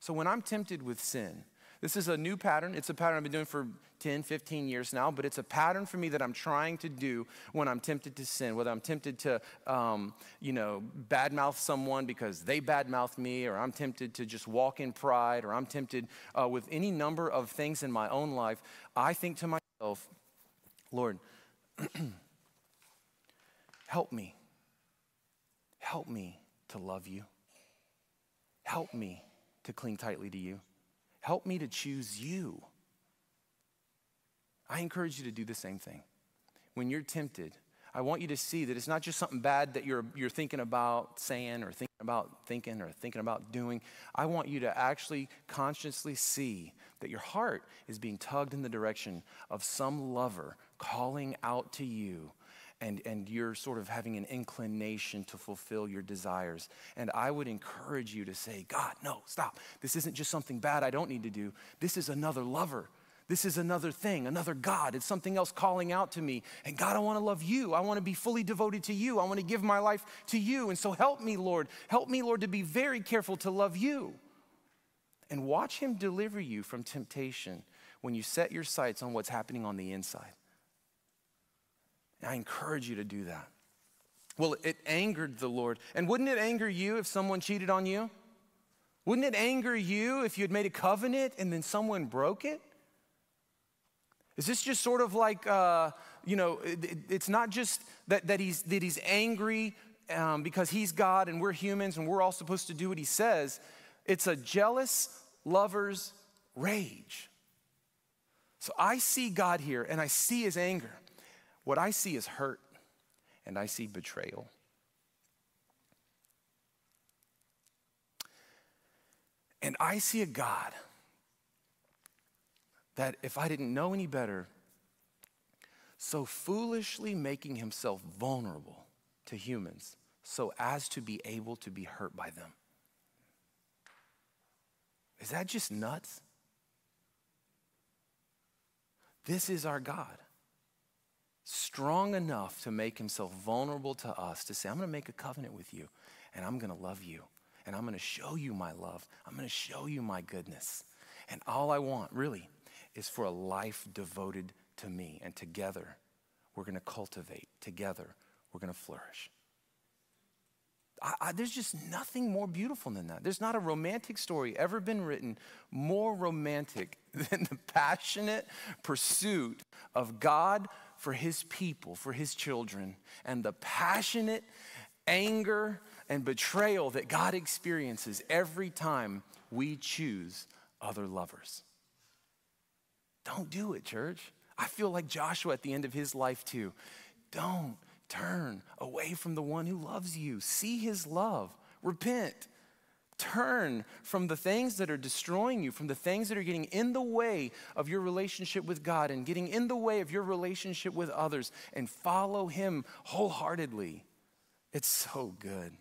So when I'm tempted with sin, this is a new pattern. It's a pattern I've been doing for 10, 15 years now, but it's a pattern for me that I'm trying to do when I'm tempted to sin, whether I'm tempted to, um, you know, badmouth someone because they badmouth me, or I'm tempted to just walk in pride, or I'm tempted uh, with any number of things in my own life. I think to myself, Lord, help me. Help me to love you. Help me to cling tightly to you. Help me to choose you. I encourage you to do the same thing. When you're tempted, I want you to see that it's not just something bad that you're, you're thinking about saying or thinking about thinking or thinking about doing. I want you to actually consciously see that your heart is being tugged in the direction of some lover calling out to you and, and you're sort of having an inclination to fulfill your desires. And I would encourage you to say, God, no, stop. This isn't just something bad I don't need to do. This is another lover. This is another thing, another God. It's something else calling out to me. And God, I want to love you. I want to be fully devoted to you. I want to give my life to you. And so help me, Lord. Help me, Lord, to be very careful to love you. And watch Him deliver you from temptation when you set your sights on what's happening on the inside. And I encourage you to do that. Well, it angered the Lord. And wouldn't it anger you if someone cheated on you? Wouldn't it anger you if you had made a covenant and then someone broke it? Is this just sort of like, uh, you know, it, it's not just that, that, he's, that he's angry um, because he's God and we're humans and we're all supposed to do what he says. It's a jealous lover's rage. So I see God here and I see his anger. What I see is hurt and I see betrayal. And I see a God that, if I didn't know any better, so foolishly making himself vulnerable to humans so as to be able to be hurt by them. Is that just nuts? This is our God strong enough to make himself vulnerable to us to say, I'm going to make a covenant with you and I'm going to love you and I'm going to show you my love. I'm going to show you my goodness. And all I want really is for a life devoted to me. And together, we're going to cultivate. Together, we're going to flourish. I, I, there's just nothing more beautiful than that. There's not a romantic story ever been written more romantic than the passionate pursuit of God for his people, for his children, and the passionate anger and betrayal that God experiences every time we choose other lovers. Don't do it, church. I feel like Joshua at the end of his life, too. Don't turn away from the one who loves you. See his love. Repent. Turn from the things that are destroying you, from the things that are getting in the way of your relationship with God and getting in the way of your relationship with others, and follow Him wholeheartedly. It's so good.